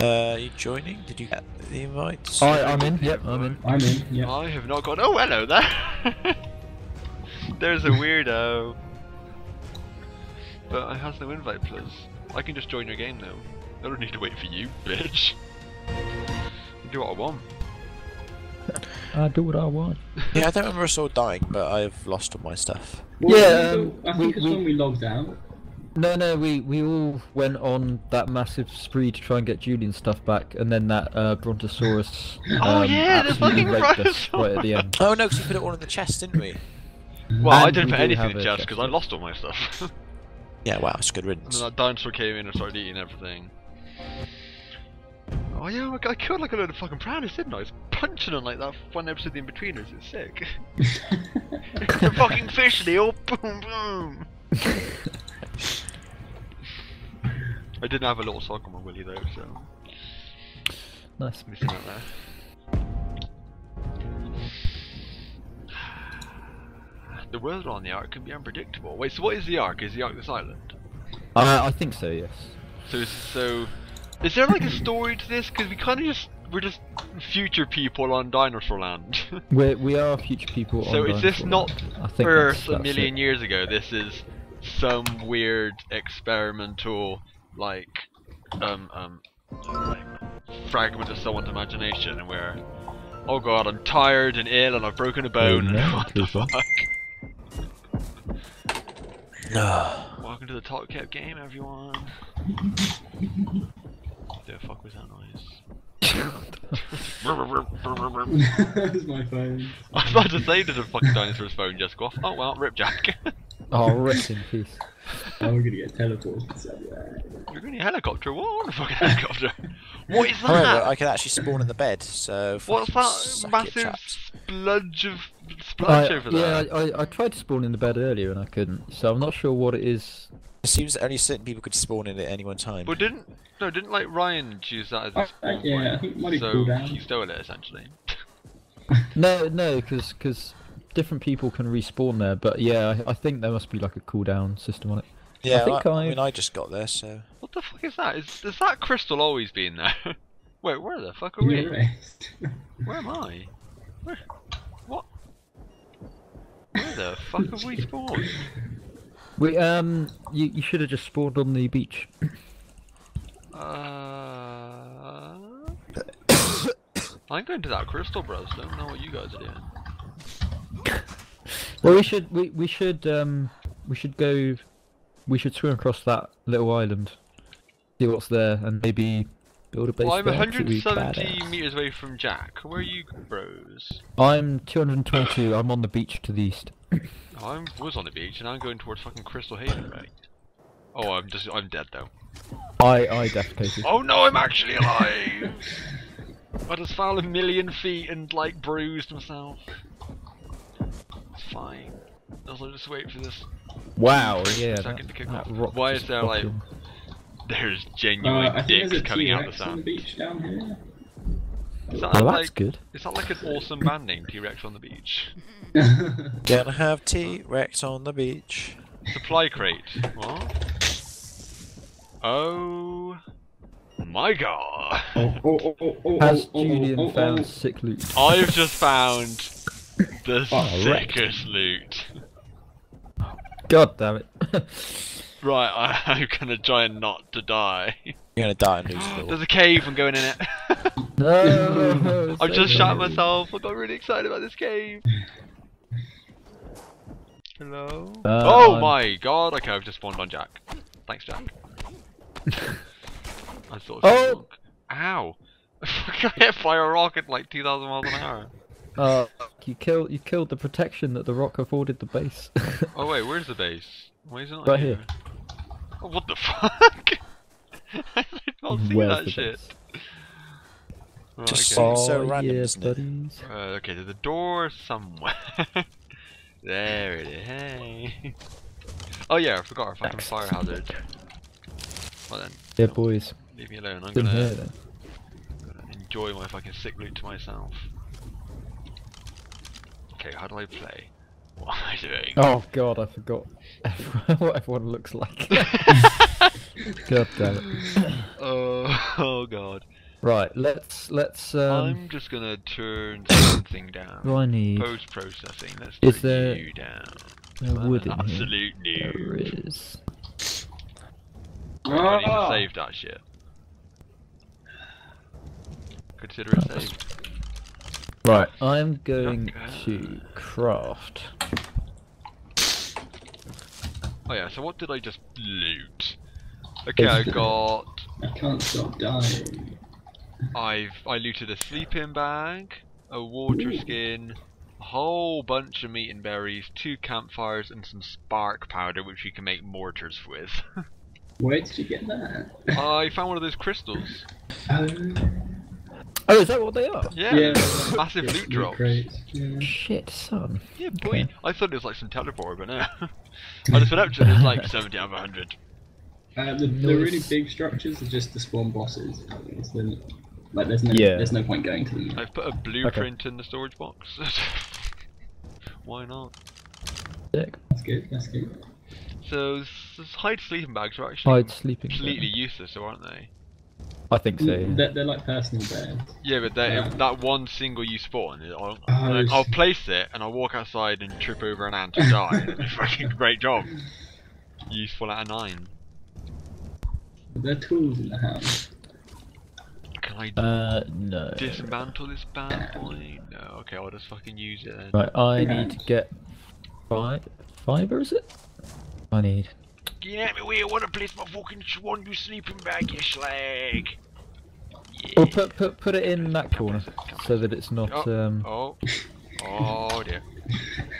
Uh, are you joining? Did you get the invite? I, I'm in. Yep, I'm in. I'm in, yeah. I have not got. Oh, hello there. There's a weirdo. But I has no invite plus. I can just join your game now. I don't need to wait for you, bitch. Do what I want. I do what I want. Yeah, I don't remember us all dying, but I've lost all my stuff. Well, Yeah, um, I think we- it's we- when we logged out. No, no, we we all went on that massive spree to try and get Julian's stuff back, and then that uh, Brontosaurus. Oh, um, yeah, the fucking raped us right at the end. Oh no, because we put it all in the chest, didn't we? Well, I And didn't we put anything have in a chest chest, because I lost all my stuff. Yeah, wow, it's good and riddance. then that dinosaur came in and started eating everything. Oh yeah, I I killed like a load of fucking piranhas, didn't I? I was punching them like that one episode in between Inbetweeners, it's sick. the fucking fish, they all boom boom. I didn't have a little sock on my willy though, so Nice. missing out there. The weather on the ark can be unpredictable. Wait, so what is the ark? Is the ark this island? Uh, I think so. Yes. So, is- so, is there like a story to this? Because we kind of just we're just future people on Dinosaur Land. We we are future people. so is this not Land. I think Earth a million it. years ago? This is some weird experimental like um um like fragment of someone's imagination, and where oh god, I'm tired and ill and I've broken a bone. yeah, what the fuck? No. Welcome to the Top Cap game, everyone. the fuck was that noise? That's my phone. I was about to say to the fucking dinosaur's phone just go off. Oh well, rip Jack. oh, rest in peace. Oh, we're gonna get teleported somewhere. You're going to a helicopter? What? on a fucking helicopter? what is However, that? I can actually spawn in the bed, so. What's that suck it, massive chaps. spludge of I, over yeah, there? I, I, I tried to spawn in the bed earlier and I couldn't, so I'm not sure what it is. It seems that only certain people could spawn in it at any one time. But didn't no, didn't like Ryan choose that as Oh, a spawn yeah, point? I think it might be so cooldown. he stole it essentially. No, no, because different people can respawn there, but yeah, I, I think there must be like a cooldown system on it. Yeah, I think I, I- mean, I just got there, so. What the fuck is that? Is, is that crystal always been there? Wait, where the fuck are we? Where am I? Where? What? Where the fuck have we spawned? We um, you, you should have just spawned on the beach. Uh, I'm going to that crystal, bros. Don't know what you guys are doing. Well, we should we we should um we should go, we should swim across that little island, see what's there, and maybe build a base Well, I'm there. 'cause 170 meters away from Jack. Where are you, bros? I'm 222. I'm on the beach to the east. I was on the beach and I'm going towards fucking Crystal Haven, right? Oh, I'm just, I'm dead though. I I defecated. Oh no, I'm actually alive! I just fell a million feet and like bruised myself. It's fine. I'll just wait for this. Wow, yeah. That, that rock Why is there, like, There's Uh, genuine I think there's dicks coming out the T-Rex on the sand. beach down here. Is that Well, like, that's good. is that like an awesome band name, T-Rex on the beach? Gonna have T Rex on the beach. Supply crate. What? Oh my god. oh, oh, oh, oh, oh, Has oh, oh, Julian oh, oh, found oh. sick loot? I've just found the Oh, sickest loot. God damn it. Right, I, I'm gonna try and not to die. You're gonna die and lose it There's a cave, I'm going in it. no. I've just save shot myself, I got really excited about this cave. Hello? Uh, oh I'm- my god, okay, I've just spawned on Jack. Thanks, Jack. I thought Oh! Ow! I got hit by a rocket like 2,000 miles an hour. Uh, you killed you killed the protection that the rock afforded the base. Oh wait, where's the base? Why is it not Right here? here. Oh, what the fuck? I did not see Where's that shit. base? Right, Just okay. so- oh random, yeah, isn't it? buddies. Uh, okay, there's a door somewhere. there it is. Hey. Oh yeah, I forgot our fucking Thanks. fire hazard. Well then, Yeah, boys. leave me alone. I'm It's in gonna, here gonna enjoy my fucking sick loot to myself. Okay, how do I play? What am I doing? Oh god, I forgot what everyone looks like. god damn it. Uh, Oh god. Right, let's let's um. I'm just gonna turn something down. do I need? Post processing. Let's Is turn there- you down. There I'm wood an in here. absolute There noob. is. I need to save that shit. Consider it saved. Right, I'm going to craft. Oh yeah, so what did I just loot? Okay, I got I can't stop dying. I've I looted a sleeping bag, a water skin, a whole bunch of meat and berries, two campfires, and some spark powder, which we can make mortars with. Where did you get that? I found one of those crystals. Oh, Oh, is that what they are? Yeah, Yeah. massive loot loot drops. crates, Yeah. Shit, son. Yeah, boy. Okay. I thought it was like some teleport, but no. I just went up to it, it's like 70 out of 100. Uh, the, the really big structures are just the spawn bosses. The, like there's no Yeah. there's no point going to them. I've put a blueprint in the storage box. Why not? Sick. That's good. That's good. So, s- s- hide sleeping bags are actually Hide sleeping. completely bag. useless, though, aren't they? I think so. yeah. They're, they're like personal beds. Yeah, but they, Yeah. that one single you spawn, I'll, Oh, I'll place it and I'll walk outside and trip over an ant and die. and it's fucking great job. Useful out of nine. They're tools in the house. Can I Uh, no. dismantle this bad boy? No. Okay, I'll just fucking use it then. Right, I Yeah. need to get fi- fiber. Is it? I need. Get me where I want to place my fucking swan, you sleeping bag, you slag. Yeah. Or put put put it in that corner so that it's not Oh. um. Oh. Oh dear.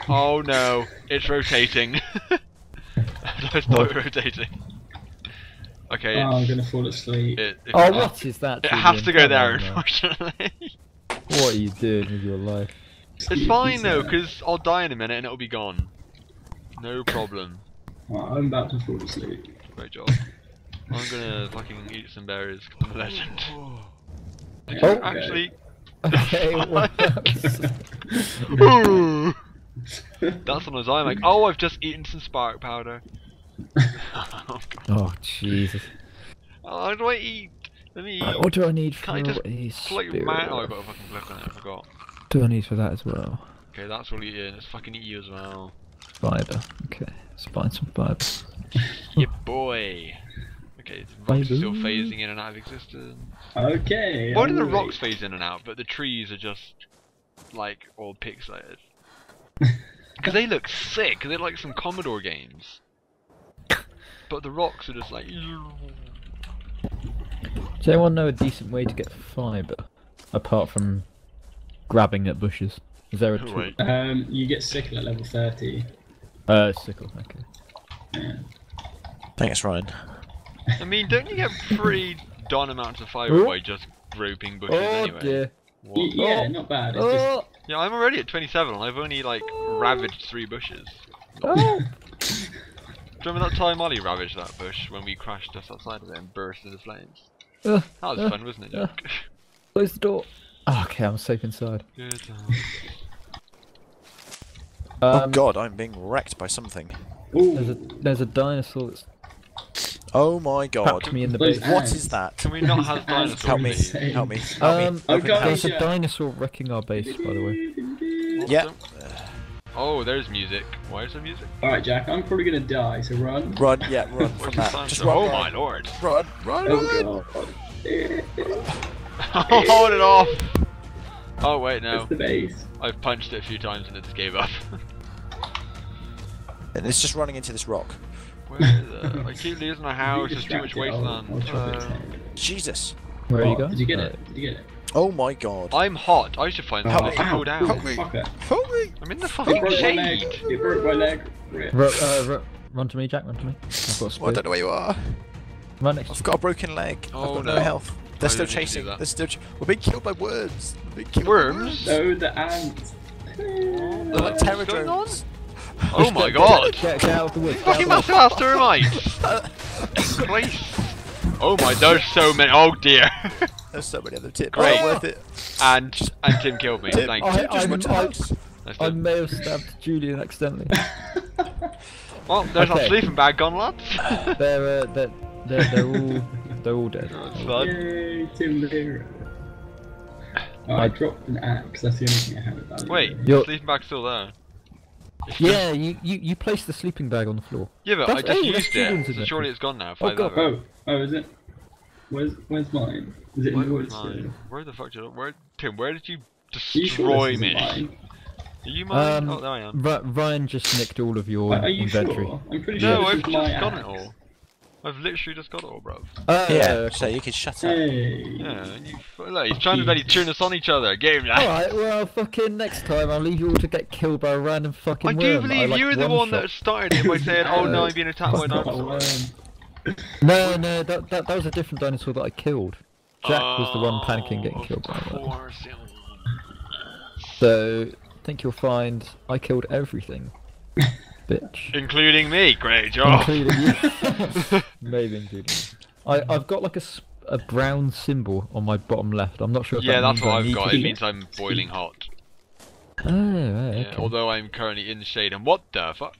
Oh no, it's rotating. no, it's not rotating. Okay, Oh, I'm gonna fall asleep. it, it, Oh, what is that? It has to go there, unfortunately. What are you doing with your life? it's fine though, because I'll die in a minute and it'll be gone. No problem. Oh, I'm about to fall asleep. Great job. I'm gonna fucking eat some berries. 'cause I'm a legend. Okay, Oh. actually. Okay. well, Ooh. That's when I was I'm like, oh, I've just eaten some spark powder. oh, oh Jesus! Oh, how do I eat? Let me eat. Right, what do I need for Can't I just a Play spirit? man. Oh, I got a fucking clip on it. I forgot. Do I need for that as well? Okay, that's all eating. Let's fucking eat you as well. Fiber. Okay, let's find some fiber. Yeah, boy. Okay, the rocks are still phasing in and out of existence. Okay. Why do the rocks phase in and out, but the trees are just like all pixelated? Because they look sick. They're like some Commodore games. But the rocks are just like. Does anyone know a decent way to get fiber apart from grabbing at bushes? Is there a tool? Um, you get sick at level 30. Uh, sickle. Okay. Yeah. I think it's Ryan. I mean, don't you get pretty darn amounts of fiber Oh. by just groping bushes Oh anyway? dear. What? yeah, Oh. not bad. It's just Oh. Yeah, I'm already at 27 and I've only like ravaged three bushes. oh. Do you remember that time Ollie ravaged that bush when we crashed just outside of it and burst into flames? Uh, That was uh, fun, wasn't it, uh. Jack? Close the door. Oh, okay, I'm safe inside. Good. Oh Um, god, I'm being wrecked by something. There's a there's a dinosaur that's Oh my god. trapped me in the Those base. What is that? Can we not have dinosaurs? Help me, help me, help me. Um, Oh, help me, God, there's a dinosaur wrecking our base, by the way. Yeah. Oh, there's music. Why is there music? Alright, Jack, I'm probably gonna die, so run. Run, yeah, run from that. Just run, oh run, my lord! run, run, run. Oh god. Hold it off! Oh wait, no. That's the base. I've punched it a few times and it just gave up. And it's just running into this rock. Where the... I keep losing a house, there's too much distracted, I'll- wasteland. I'll chop its Uh. Jesus. Where are you going? Did you get Right. it? Did you get it? Oh my god. I'm hot, I should find Help something me. to cool down. Help me. Fucker. Help me. I'm in the It fucking broke my leg. shade! It broke my leg. Rip. Ru- uh, run to me, Jack. Run to me. I've got a Well, I don't know where you are. Run next. I've got a broken leg. Oh, I've got no, no. health. They're still didn't need to do chasing. that. They're still. Ch- We're being killed by worms. We're being killed Worms? By worms. No, the ants. They're like What's terror going on? Oh my god! Get, get out of the woods. Fucking of the master master termite! Christ! Oh my, there's so many. Oh dear! There's so many of them. Tim, Great. Not worth it. and and Tim killed me. Tim, Thank I- you. Tim just I'm- went to the I- I may have stabbed Julian accidentally. Well, there's our sleeping bag gone, lads. they're, uh, they're, they're, they're all They're all dead. That's fun. Yay, Tim Lehrer. Oh, I dropped an axe. That's the only thing I had. About Wait, You're- the sleeping bag's still there. Yeah, you, you, you placed the sleeping bag on the floor. Yeah, but I just hey, used it, so inventory. surely it's gone now. Oh, God. Oh, oh, is it? Where's Where's mine? Is it in Where the was woods? mine? Where the fuck did I, where Tim? Where did you Are you sure destroy me? isn't mine? Are you mine? Um, oh, there I am. Ri- Ryan just nicked all of your Are you inventory. sure? I'm pretty No, sure I've just is got it all. I've literally just got it all, bro. Oh, Yeah, so you can shut up. Hey. Yeah, you, f- look, he's trying to bloody turn us on each other. Game now. Alright, well, fucking next time I'll leave you all to get killed by a random fucking I do that believe like, you were the one one that started it by saying, "Oh no, I'm being attacked by a Not a dinosaur." No, no, that, that that was a different dinosaur that I killed. Jack was the one panicking getting Oh, killed by oh, Of that. course. it was. So, I think you'll find I killed everything. Bitch. Including me. Great job. Including you. Maybe including. I, I've got like a a brown symbol on my bottom left. I'm not sure if yeah, that that's what I I've got. It means I'm boiling hot. Oh, right, Yeah, okay. although I'm currently in shade. And what the fuck?